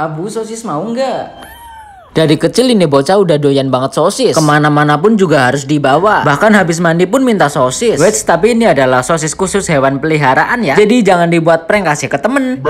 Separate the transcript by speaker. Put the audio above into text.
Speaker 1: Abu sosis mau nggak?
Speaker 2: Dari kecil ini bocah udah doyan banget sosis. Ke mana-mana pun juga harus dibawa. Bahkan habis mandi pun minta sosis. Wait, tapi ini adalah sosis khusus hewan peliharaan ya. Jadi jangan dibuat prank kasih ke temen.